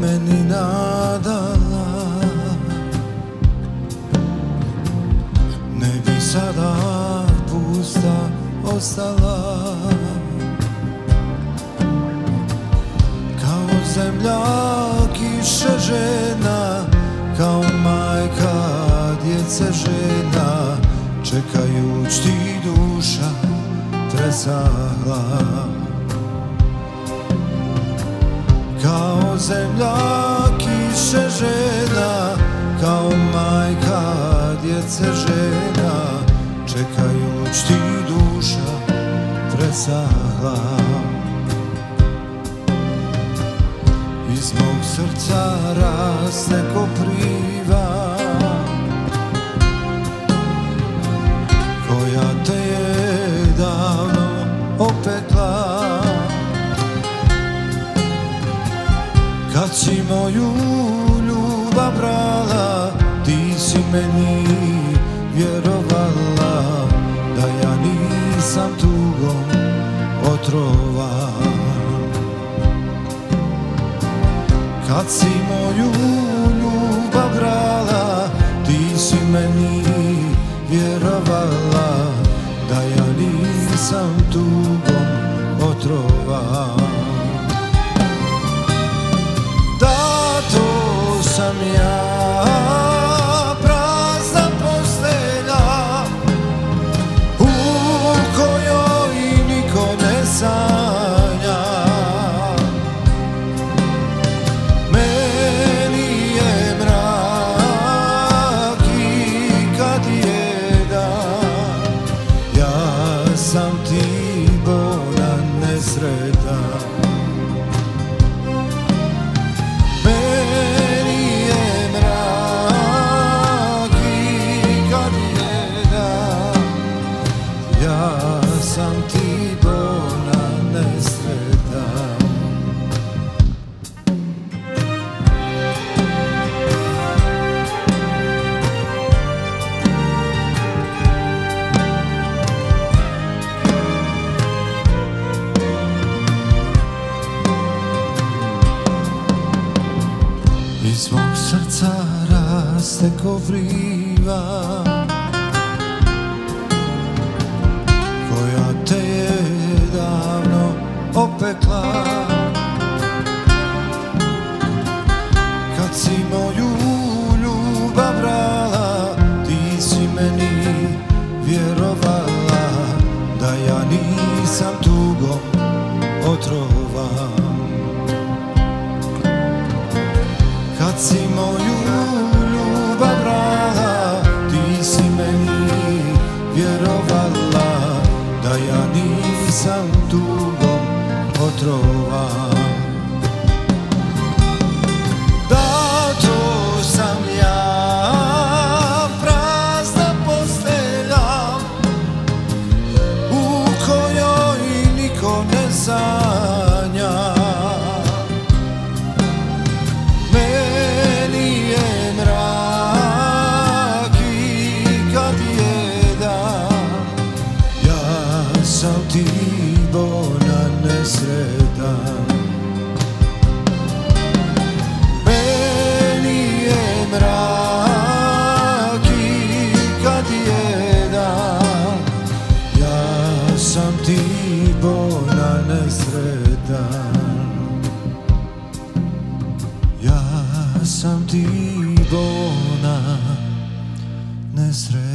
meni nadala. Ne bi sada pusta ostala. Kao zemlja kiše žena Kao majka djece žena Čekajuć ti duša tresala Kao zemlja kiše žena Kao majka djece žena. Čekajuć ti duša tresala Iz mog srca raste kopriva Kad si moju ljubav brala Ti si meni vjerovala Da ja nisam tugom otrovan. Kad si moju Ja sam ti bolan nesretan Iz mog srca raste kovriva otrovan Kad si moju ljubav brala Ti si meni vjerovala Da ja nisam tugom otrovan ne nesretan Ja sam ti bona nesretan